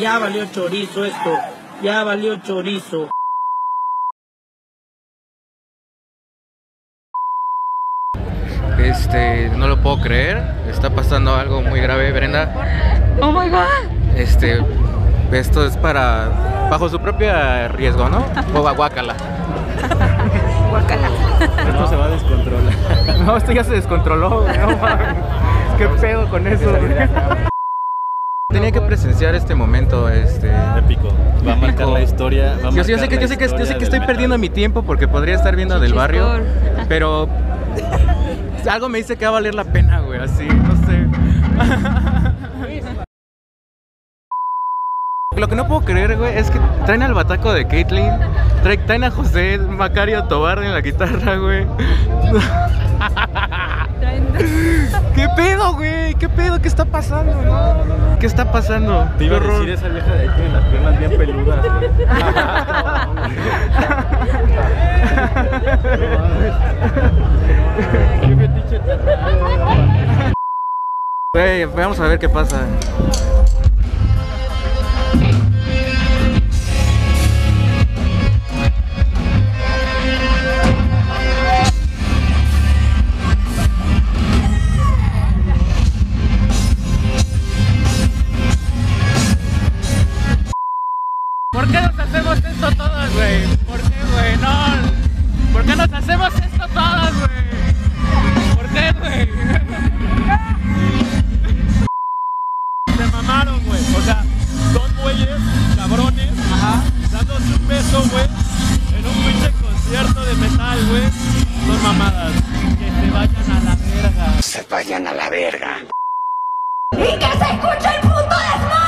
Ya valió chorizo esto. Ya valió chorizo. Este, no lo puedo creer. Está pasando algo muy grave, Brenda. Oh my god. Este, esto es para bajo su propio riesgo, ¿no? O guácala. Guacala. Esto se va a descontrolar. No, esto ya se descontroló, no. ¿Qué pedo con eso? Tenía que presenciar este momento, este. Épico. Va a marcar la historia. va a Yo, yo sé que, la yo sé que, yo sé historia que estoy perdiendo mi tiempo porque podría estar viendo del barrio, pero algo me dice que va a valer la pena, güey, así, no sé. Lo que no puedo creer, güey, es que traen al bataco de Caitlyn, traen, traen a José Macario Tobar en la guitarra, güey. ¿Qué pedo, güey? ¿Qué pedo? ¿Qué está pasando? No, no, no. ¿Qué está pasando? Te iba a decir esa vieja de ahí tiene las piernas bien peludas. Güey, vamos a ver qué pasa. ¿Por qué nos hacemos esto todos, güey? ¿Por qué, güey? No. ¿Por qué nos hacemos esto todos, güey? ¿Por qué, güey? Se mamaron, güey. O sea, dos güeyes, cabrones, dándose un beso, güey, en un pinche concierto de metal, güey. Son mamadas. Que se vayan a la verga. Se vayan a la verga. ¡Y que se escuche el puto desmadre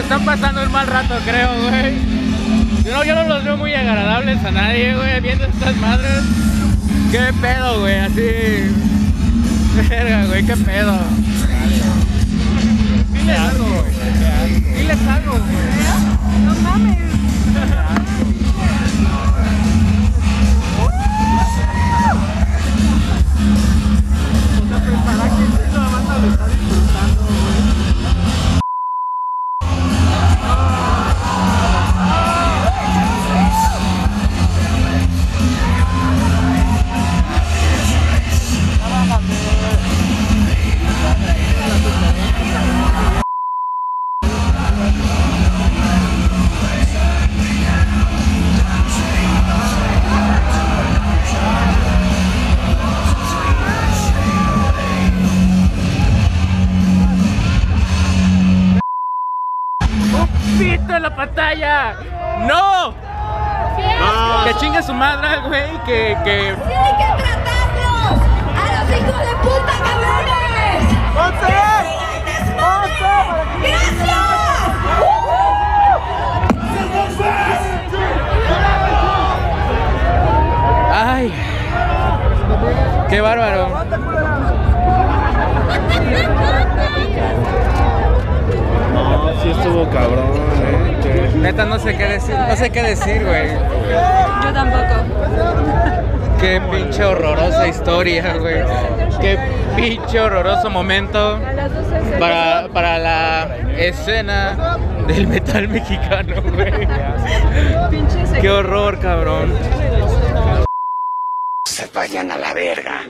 Están pasando un mal rato, creo, güey. Yo no, yo no los veo muy agradables a nadie, güey, viendo estas madres. ¿Qué pedo, güey? Así. Verga, güey, qué pedo. Diles algo, güey. Diles algo, güey. No mames. En la pantalla. ¡No! Que chingue su madre, güey. Que, que. Hay que tratarlos. A los hijos de puta cabrones. ¡Sigan desmadre! ¡Gracias! ¡Ay! ¡Qué bárbaro! Estuvo cabrón, eh. que- Neta, no sé qué decir. No sé qué decir, güey. Yo tampoco. Qué pinche horrorosa historia, güey. Qué pinche horroroso momento A las 12 se para, para la escena del metal mexicano, güey. Qué horror, cabrón. Se vayan a la verga.